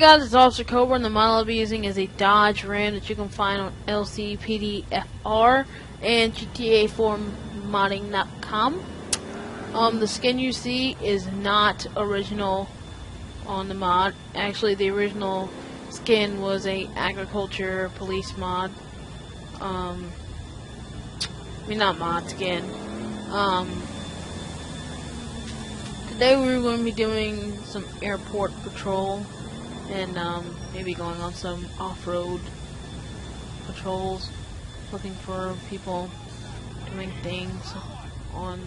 guys, it's Officer Cobra, and the model I'll be using is a Dodge Ram that you can find on LCPDFR and GTA4modding.com. Um, the skin you see is not original on the mod. Actually, the original skin was a agriculture police mod. Um, I mean, not mod skin. Um, today we are going to be doing some airport patrol and um, maybe going on some off-road patrols, looking for people doing things on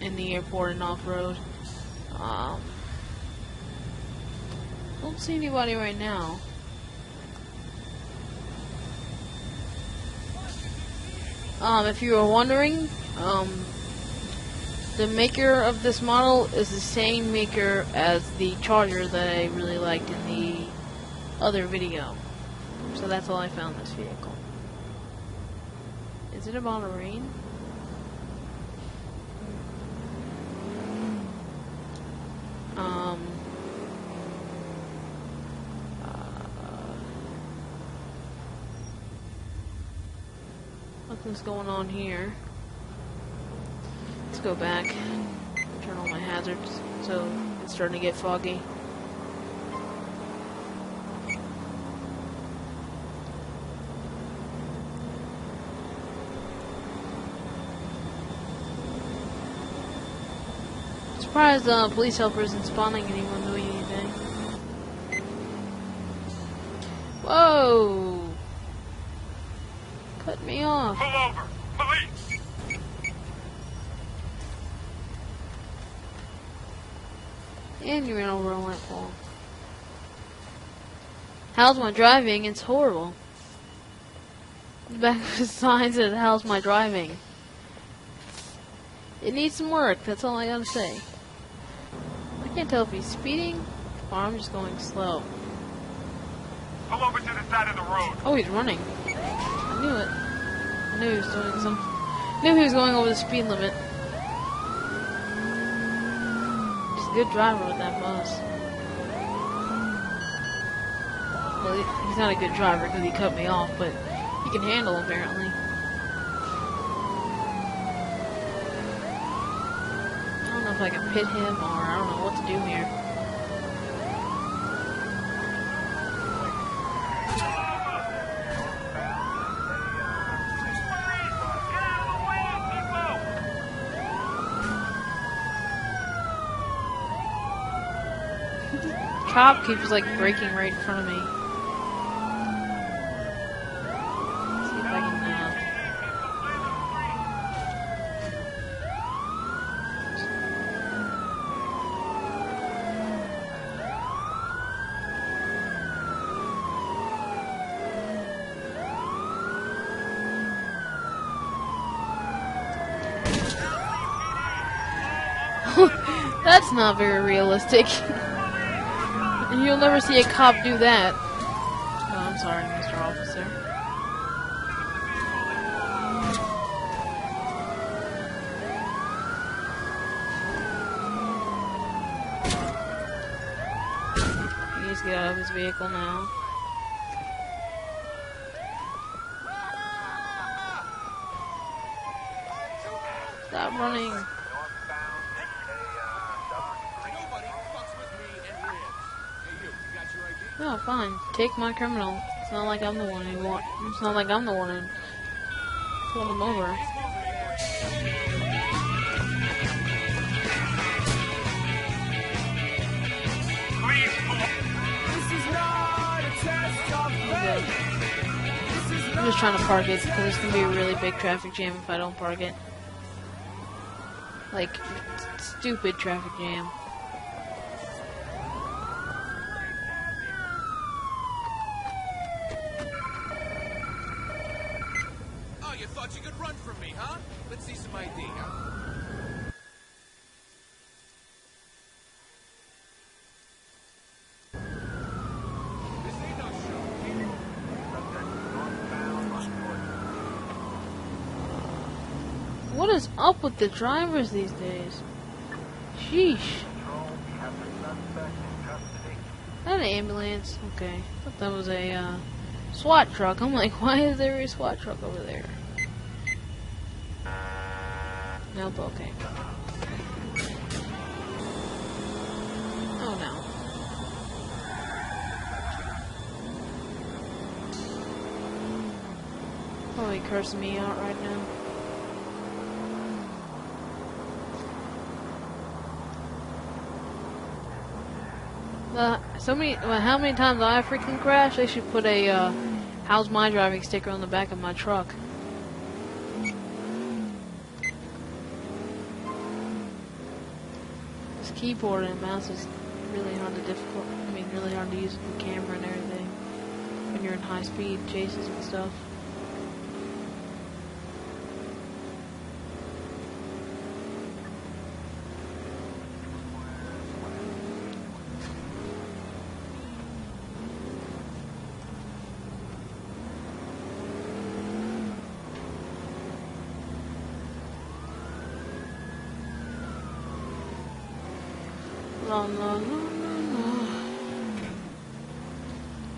in the airport and off-road. Um, don't see anybody right now. Um, if you were wondering, um, the maker of this model is the same maker as the Charger that I really liked in the other video. So that's all I found this vehicle. Is it about to rain? Um, uh, nothing's going on here. Let's go back. Turn on my hazards so it's starting to get foggy. Surprised uh, police helper isn't spawning anyone doing anything. Whoa! Cut me off. Pull over! Police! And you ran over a lamp pole. How's my driving? It's horrible. The back of the sign says, How's my driving? It needs some work, that's all I gotta say. I can't tell if he's speeding or I'm just going slow. Pull over to the side of the road. Oh, he's running. I knew it. I knew he was doing some. Knew he was going over the speed limit. He's a good driver with that bus. Well, he- he's not a good driver because he cut me off, but he can handle apparently. I don't know if I can pit him or I don't know what to do here. Cop keeps like breaking right in front of me. That's not very realistic. You'll never see a cop do that. Oh, I'm sorry, Mr. Officer. He needs to get out of his vehicle now. Stop running. Nobody fucks with me and lives. Hey, you, you got your ID? No, fine. Take my criminal. It's not like I'm the one who want. It's not like I'm the one who pulled him over. I'm just trying to park it because it's gonna be a really big traffic jam if I don't park it. Like stupid traffic jam. Oh, you thought you could run from me, huh? Let's see some ID, huh? This ain't no show. What is up with the drivers these days? Sheesh. Not an ambulance. Okay. I thought that was a uh, SWAT truck. I'm like, why is there a SWAT truck over there? Nope, okay. Oh no. Probably cursing me out right now. Uh, so many, well, how many times I freaking crash? They should put a, uh, how's my driving sticker on the back of my truck. Keyboard and mouse is really hard to difficult, I mean, really hard to use with the camera and everything. When you're in high speed chases and stuff.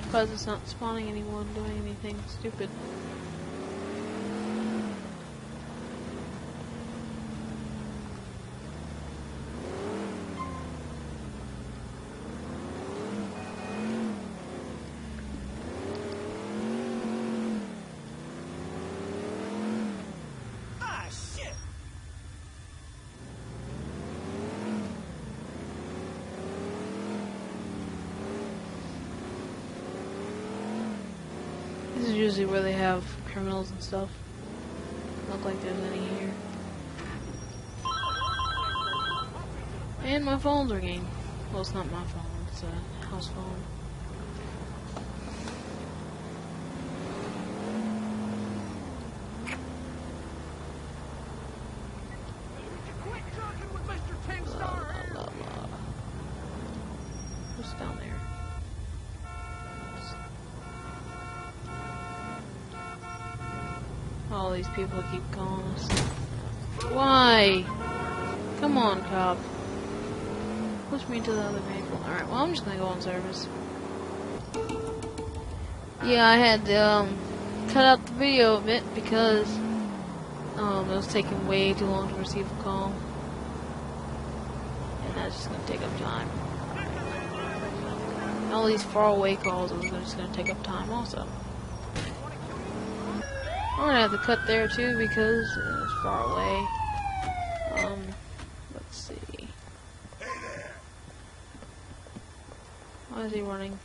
Because it's not spawning anyone doing anything stupid. Usually where they have criminals and stuff. Look like there's any here. And my phone's ringing. Well, it's not my phone, it's a house phone. These people keep calling us. Why? Come on, cop. Push me to the other vehicle. Alright, well, I'm just gonna go on service. Yeah, I had to um, cut out the video of it because um, it was taking way too long to receive a call. And that's just gonna take up time. All these faraway calls are just gonna take up time also. I'm gonna have to cut there too because it's far away. Um, let's see. Why is he running?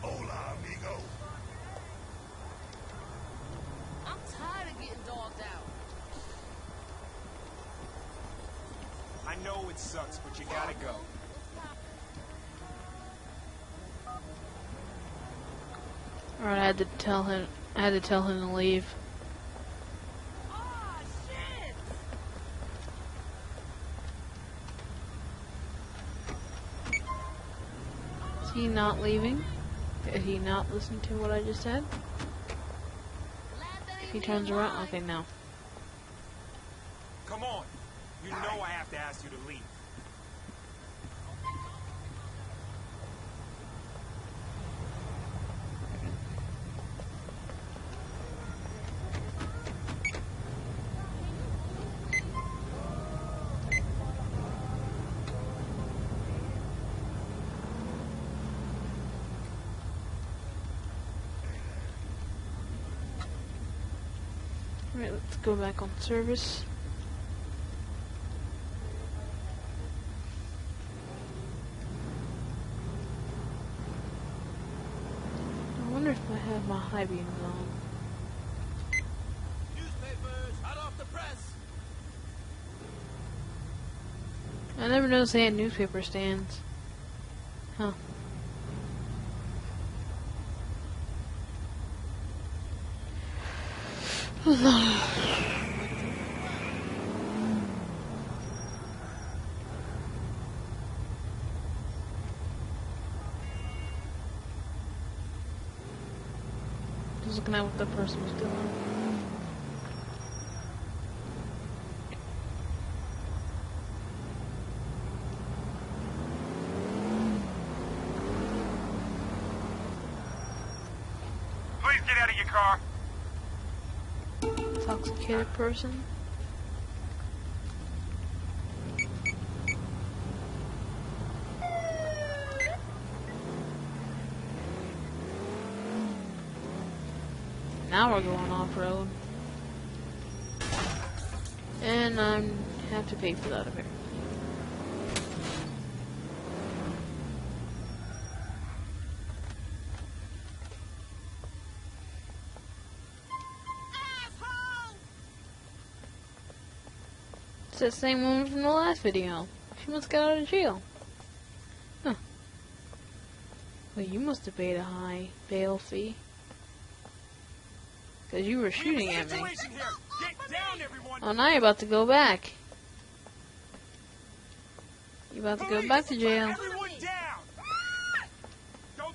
Hola, amigo. I'm tired of getting dogged out. I know it sucks, but you gotta go. I had to tell him. I had to tell him to leave. Is he not leaving? Did he not listen to what I just said? If he turns around, okay, no. Come on. You know I have to ask you to leave. Alright, let's go back on service. I wonder if I have my high beams on. Newspapers, hot off the press. I never noticed they had newspaper stands. Huh. Just looking at what the person was doing. Get out of your car. Intoxicated person. Now we're going off road. And I have to pay for that apparently. It's the same woman from the last video. She must got out of jail. Huh. Well, you must have paid a high bail fee. Because you were shooting at me. Situation here. Get down. Oh, now you're about to go back. You're about to go back to jail. Everyone down. Don't.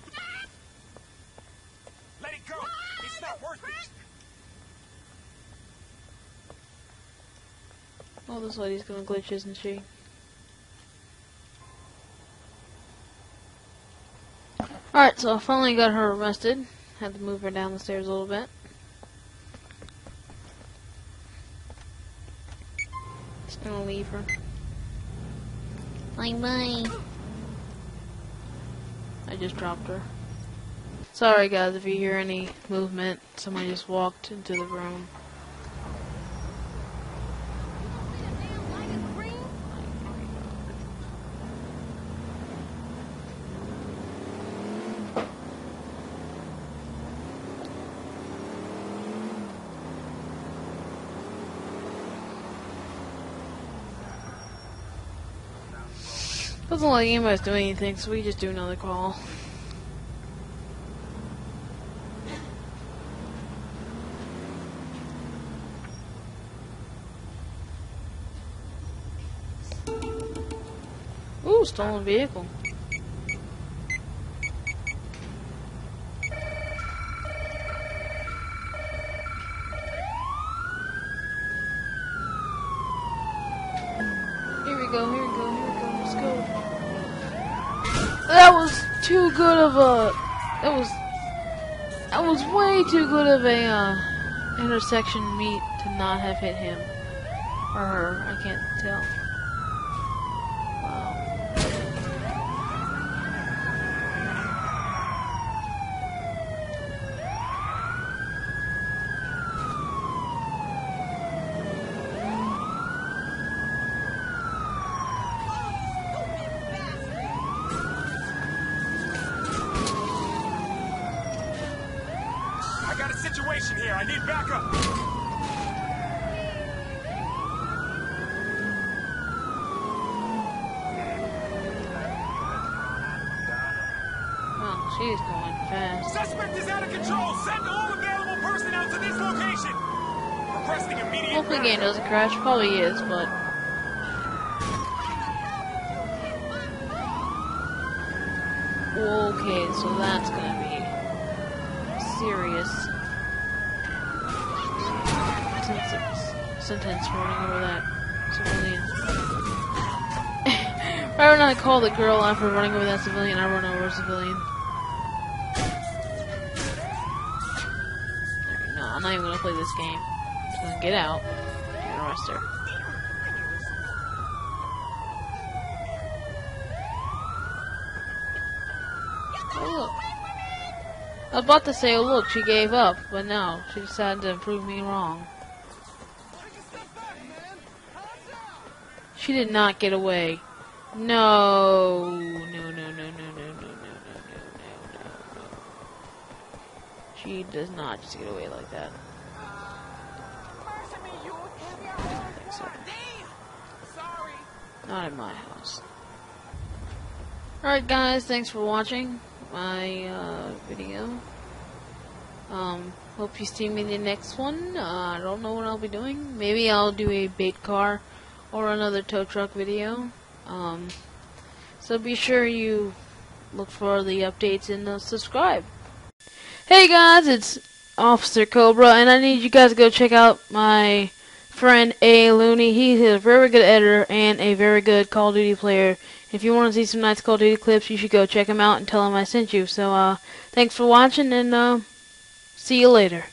Let it go. It's not worth it. Oh, this lady's gonna glitch, isn't she? Alright, so I finally got her arrested. Had to move her down the stairs a little bit. Just gonna leave her. Bye bye. I just dropped her. Sorry guys if you hear any movement. Someone just walked into the room. Doesn't look like anybody's doing anything, so we just do another call. Ooh, stolen vehicle. Here we go, here we go, here we go, let's go. That was too good of a. That was. That was way too good of a uh, intersection meet to not have hit him. Or her, I can't tell. Wow. I got a situation here. I need backup. Oh, Oh, she's going fast. Suspect is out of control. Send all available personnel to this location. Requesting immediate. Hopefully, game doesn't crash. Probably is, but. Okay, so that's gonna be serious sentence, for running over that civilian. right when I call the girl after running over that civilian, I run over a civilian. No, I'm not even gonna play this game. Just get out and arrest her. Oh. I was about to say, oh look, she gave up, but no, she decided to prove me wrong. She did not get away. No, no, no, no, no, no, no, no, no, no, no, no. She does not just get away like that. So. Not in my house. Alright guys, thanks for watching my uh, video. Um, hope you see me in the next one. Uh, I don't know what I'll be doing. Maybe I'll do a bait car or another tow truck video. Um, so be sure you look for the updates and uh, subscribe. Hey guys, it's Officer Cobra, and I need you guys to go check out my friend A. Looney. He is a very good editor and a very good Call of Duty player. If you want to see some nice Call of Duty clips, you should go check him out and tell him I sent you. So, uh, thanks for watching, and, uh, See you later.